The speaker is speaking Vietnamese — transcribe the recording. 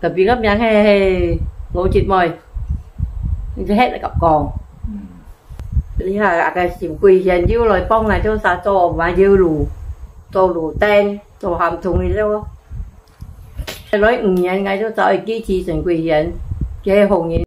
特別咁樣係老節妹，你就 hết lại gặp còn. Ừ. Lý là cái xỉm quỳ hiện dư lời bông này cho xa cho mà dư lù cho lù tên cho hàm thùng đi đâu nói ừ ngay cho sao cái chi thành quỳ hiện cái hồng